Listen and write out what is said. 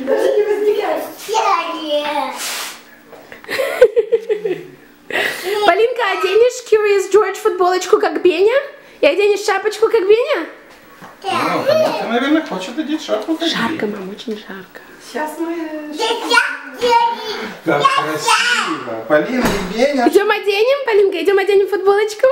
Даже не возникает. Полинка, оденешь Curious Джордж футболочку как Беня? И оденешь шапочку как Беня? Ну, наверное, хочет одеть шапку как Жарко, мам, очень жарко. Сейчас мы... Как красиво. Полина и Беня. Идем оденем, Полинка, идем оденем футболочку.